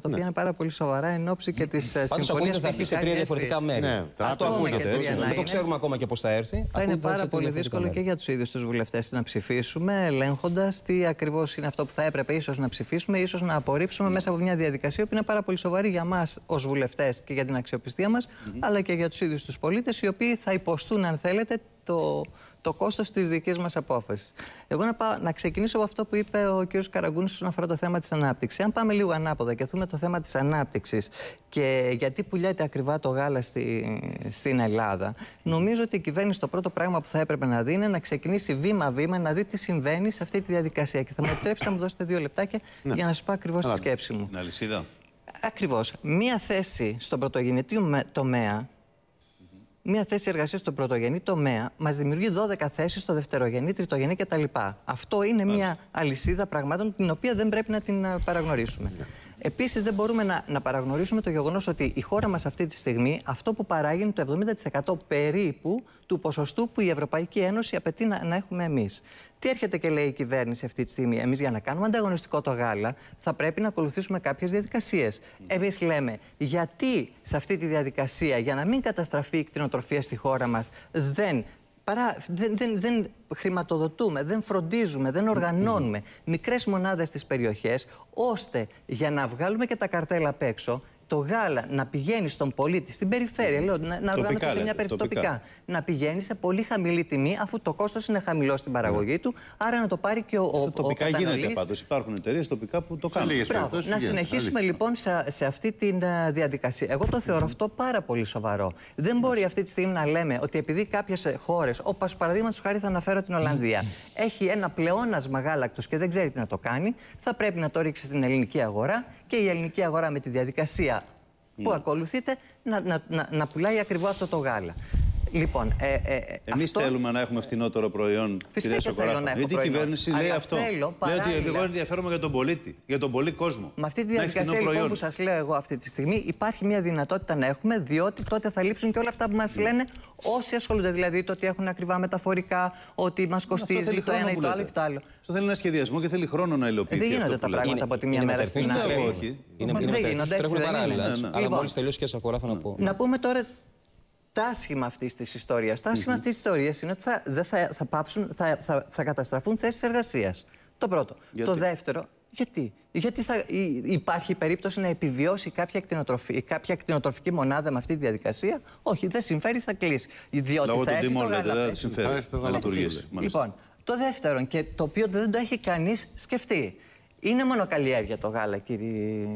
τα οποία είναι πάρα πολύ σοβαρά εν ώψη και της Πάντως συμφωνίας ακούγεται που θα έρθει σε τρία διαφορετικά μέρη. Ναι, Αυτό τράπεζα, ακούγεται και έτσι. τρία να Δεν το είναι. ξέρουμε ακόμα και πώς θα έρθει. Θα είναι Ακούγεται πάρα σε τρία πολύ διαφορετικά δύσκολο μέρη. και για τους ίδιους τους βουλευτές να ψηφίσουμε, ελέγχοντας τι ακριβώς είναι αυτό που θα έπρεπε ίσως να ψηφίσουμε, ίσως να απορρίψουμε μέσα από μια διαδικασία που είναι πάρα πολύ σοβαρή για μας ως βουλευτές και για την αξιοπιστία μας, αλλά και για τους ίδιους τους πολίτες, οι οποίοι θα υποστούν, αν θέλετε, το, το κόστος της δικής μας απόφασης. Εγώ να, πάω, να ξεκινήσω από αυτό που είπε ο κ. Καραγκούνης όσον αφορά το θέμα της ανάπτυξης. Αν πάμε λίγο ανάποδα και δούμε το θέμα της ανάπτυξης και γιατί πουλιάται ακριβά το γάλα στη, στην Ελλάδα, νομίζω ότι η κυβέρνηση το πρώτο πράγμα που θα έπρεπε να δει είναι να ξεκινήσει βήμα-βήμα να δει τι συμβαίνει σε αυτή τη διαδικασία. Και θα μου επιτρέψετε να μου δώσετε δύο λεπτάκια για να σας πω ακριβώς τη σκέψη μου. Την αλυσίδα. Ακριβώς. Μία θέση στον πρωτογεννητή με- τομέα, μία θέση εργασίας στον πρωτογενή τομέα, μας δημιουργεί 12 θέσεις στο δευτερογενή, τριτογενή κτλ. Αυτό είναι μία αλυσίδα πραγμάτων την οποία δεν πρέπει να την α, παραγνωρίσουμε. Επίσης δεν μπορούμε να, να παραγνωρίσουμε το γεγονός ότι η χώρα μας αυτή τη στιγμή αυτό που παράγει είναι το 70% περίπου του ποσοστού που η Ευρωπαϊκή Ένωση απαιτεί να, να έχουμε εμείς. Τι έρχεται και λέει η κυβέρνηση αυτή τη στιγμή; Εμείς για να κάνουμε ανταγωνιστικό το γάλα θα πρέπει να ακολουθήσουμε κάποιες διαδικασίες. Εμείς λέμε γιατί σε αυτή τη διαδικασία, για να μην καταστραφεί η κτηνοτροφία στη χώρα μας, δεν παρά, δεν, δεν, δεν χρηματοδοτούμε, δεν φροντίζουμε, δεν οργανώνουμε μικρές μονάδες στις περιοχές, ώστε για να βγάλουμε και τα καρτέλα απ' έξω, το γάλα να πηγαίνει στον πολίτη, στην περιφέρεια, λέω, να, να οργανωθεί σε μια λέτε, περιφέρεια τοπικά. τοπικά, να πηγαίνει σε πολύ χαμηλή τιμή, αφού το κόστος είναι χαμηλό στην παραγωγή του, άρα να το πάρει και ο, ο, Αυτό ο τοπικά γίνεται καταναλωτής. πάντως. Υπάρχουν εταιρείες τοπικά που το Σε κάνουν. λίγες Μπράβο. περιπτώσεις Να γίνεται. συνεχίσουμε Αλήθεια. λοιπόν σε, σε αυτή τη διαδικασία. Εγώ το θεωρώ αυτό πάρα πολύ σοβαρό. Δεν μπορεί αυτή τη στιγμή να λέμε ότι επειδή κάποιες χώρες, όπως παραδείγματος χάρη θα αναφέρω την Ολλανδία, έχει ένα πλεόνασμα γάλακτος και δεν ξέρει τι να το κάνει, θα πρέπει να το ρίξει στην ελληνική αγορά και η ελληνική αγορά με τη διαδικασία που ακολουθείτε να, να, να, να πουλάει ακριβώς αυτό το γάλα. Λοιπόν, ε, ε, ε, Εμείς αυτό- θέλουμε να έχουμε φθηνότερο προϊόν, Φυσικά κυρία και θέλω Σοκοράφα. να έχω Γιατί η προϊόν. κυβέρνηση λέει Αλλά αυτό. θέλω λέει ότι παράλληλα- εγώ ενδιαφέρομαι για τον πολίτη, για τον πολύ κόσμο. Με αυτή τη Να έχει διαδικασία φθηνό λοιπόν προϊόν. που σας λέω εγώ αυτή τη στιγμή, υπάρχει μια δυνατότητα να έχουμε, διότι τότε θα λείψουν και όλα αυτά που μας Ναι. λένε όσοι ασχολούνται. Δηλαδή το ότι έχουν ακριβά μεταφορικά, ότι μας Αυτό κοστίζει θέλει το χρόνο ένα ή που το άλλο λέτε. ή το άλλο. Αυτό θέλει ένα σχεδιασμό και θέλει χρόνο να υλοποιηθεί. Δεν γίνονται αυτό τα που λέτε. πράγματα από τη μία μέρα στην μεταρρυθμίσεις άλλη. που τρέχουν. όχι. Είναι, Μα είναι δεν μεταρρυθμίσεις γίνονται, που τρέχουν έτσι δεν παράλληλα. είναι. έτσι. Ναι, ναι. Αλλά Λοιπόν. μόλις τελειώσει και η Σακοράφα να πω. Να πούμε τώρα τα άσχημα αυτής της ιστορίας. Τα άσχημα αυτής της ιστορίας είναι ότι θα, δεν θα, θα, πάψουν, θα, θα, θα καταστραφούν θέσεις εργασίας. Το πρώτο. Γιατί; Το δεύτερο, γιατί; Γιατί θα, υ- υπάρχει περίπτωση να επιβιώσει κάποια, κτηνοτροφή, κάποια κτηνοτροφική μονάδα με αυτή τη διαδικασία; Όχι, δεν συμφέρει, θα κλείσει. Διότι Λόγω θα των έρθει το τιμών, λέτε, γάλα δεν απ' τη έξω. Θα συμφέρει έρθει το να γάλα λειτουργήσει. Μάλιστα. Λοιπόν, το δεύτερο και το οποίο δεν το έχει κανείς σκεφτεί. Είναι μονοκαλλιέργεια το γάλα, κύριε.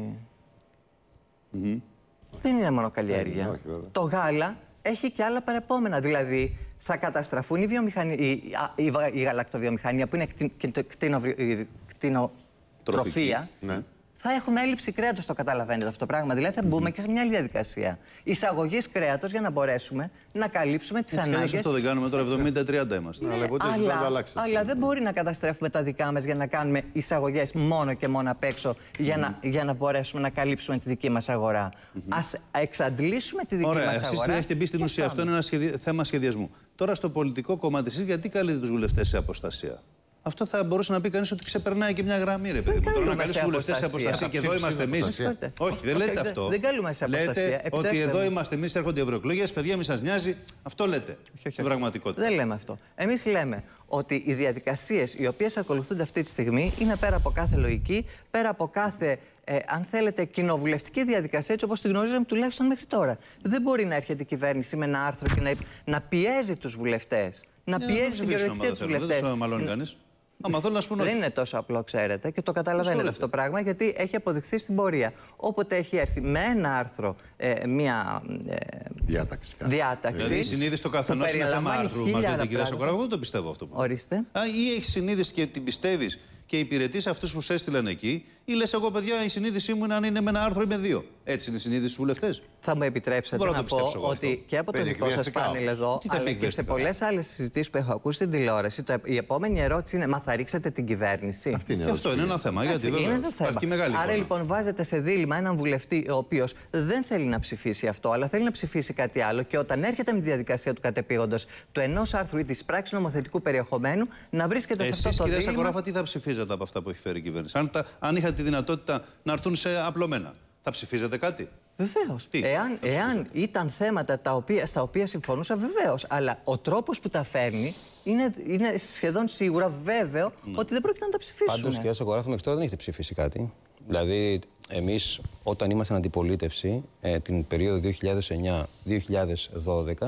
Δεν είναι μονοκαλλιέργεια. Ε, όχι, βέβαια. το γάλα έχει και άλλα παρεπόμενα. Δηλαδή, θα καταστραφούν η, βιομηχανία, η, α, η, βα- η γαλακτοβιομηχανία που είναι κτην- κτην- κτηνοβι- η κτηνοτροφία. Ναι. Θα έχουμε έλλειψη κρέατος, το καταλαβαίνετε αυτό το πράγμα. Δηλαδή, θα μπούμε και σε μια άλλη διαδικασία. Εισαγωγής κρέατος για να μπορέσουμε να καλύψουμε τις Έτσι κι αλλιώς ανάγκε. αυτό δεν κάνουμε τώρα 70-30 είμαστε. Ναι, αλλά ποτέ δεν θα το αλλάξετε. αλλά δεν μπορεί να καταστρέφουμε τα δικά μας για να κάνουμε εισαγωγές μόνο και μόνο απ' έξω για, να, για να μπορέσουμε να καλύψουμε τη δική μας αγορά. Α εξαντλήσουμε τη δική Ωραία, μας εσεί αγορά. έχετε μπεις στην και ουσία. Αυτό είναι ένα σχεδι... θέμα σχεδιασμού. Τώρα στο πολιτικό κομμάτι, εσείς γιατί καλείτε τους βουλευτές σε αποστασία; Αυτό θα μπορούσε να πει κανείς ότι ξεπερνάει και μια γραμμή, ρε παιδί μου. Τώρα να καλούμε καλεί σε του βουλευτές σε αποστασία. αποστασία και εδώ Ψήφιση είμαστε εμείς. αποστασία. Όχι, δεν λέτε Όχι, δεν- αυτό. δεν καλούμε σε αποστασία. Λέτε ότι Επιτρέψτε εδώ μου. είμαστε εμείς, έρχονται οι ευρωεκλογές, παιδιά, μη σας νοιάζει. Αυτό λέτε. Στην πραγματικότητα. Δεν λέμε αυτό. Εμείς λέμε ότι οι διαδικασίες οι οποίες ακολουθούνται αυτή τη στιγμή είναι πέρα από κάθε λογική, πέρα από κάθε, ε, αν θέλετε, κοινοβουλευτική διαδικασία, έτσι όπως τη γνωρίζαμε τουλάχιστον μέχρι τώρα. Δεν μπορεί να έρχεται η κυβέρνηση με ένα άρθρο και να, να πιέζει τους βουλευτές. Να Ε, πιέζει δεν την ψηφίσουν κυριολεκτικά άμα τους δεν θέλουν. βουλευτές. Δεν του μαλώνει κανείς. Άμα θέλουν να σου πούνε Δεν όχι. είναι τόσο απλό, ξέρετε, και το καταλαβαίνετε λέτε. αυτό το πράγμα, γιατί έχει αποδειχθεί στην πορεία. Όποτε έχει έρθει με ένα άρθρο ε, μία ε, Διάταξη. κάτι. διάταξη. Δηλαδή η συνείδηση του καθενός που είναι θέμα περιλαμβάνει άρθρου, μα χίλια λέτε άλλα κυρία πράγματα. Σοκράγου. Εγώ δεν το πιστεύω αυτό. που Ορίστε. Α, ή έχεις συνείδηση και την πιστεύεις και υπηρετείς αυτούς που σε έστειλαν εκεί, ή λες: Εγώ, παιδιά, η συνείδησή μου είναι αν είναι με ένα άρθρο ή με δύο. Έτσι είναι η συνείδηση στου βουλευτές. Θα μου επιτρέψετε Μπορώ να να το πω πιστέψω εγώ ότι αυτό. και από το Είναι δικό σας εκβιαστικά πάνελ όμως. εδώ, Τι τα αλλά και σε εκβιαστικά. πολλές άλλες συζητήσεις που έχω ακούσει στην τηλεόραση, το, η επόμενη ερώτηση είναι: Μα θα ρίξετε την κυβέρνηση; Αυτή είναι η Και αυτό είναι ερώτηση. ένα θέμα. Έτσι, Γιατί είναι βέβαια ένα θέμα. υπάρχει μεγάλη Άρα εικόνα. λοιπόν βάζετε σε δίλημα έναν βουλευτή ο οποίος δεν θέλει να ψηφίσει αυτό, αλλά θέλει να ψηφίσει κάτι άλλο και όταν έρχεται με τη διαδικασία του κατεπήγοντος του ενός άρθρου ή της πράξης νομοθετικού περιεχομένου να βρίσκεται σε Εσείς, αυτό το κυρία δίλημα. Σακοράφα, τι θα ψηφίζατε από αυτά που έχει φέρει η κυβέρνηση; Αν, τα, αν είχατε τη δυνατότητα να έρθουν σε απλωμένα. Θα ψηφίζετε κάτι; Βεβαίως. Τι, Εάν, εάν ήταν θέματα τα οποία, στα οποία συμφωνούσα, βεβαίως. Αλλά ο τρόπος που τα φέρνει είναι, είναι σχεδόν σίγουρα βέβαιο ότι δεν πρόκειται να τα ψηφίσουν. Πάντως, κυρία Σοκογράφου, μέχρι τώρα δεν έχετε ψηφίσει κάτι; Δηλαδή, εμείς όταν ήμασταν αντιπολίτευση ε, την περίοδο 2009-2012,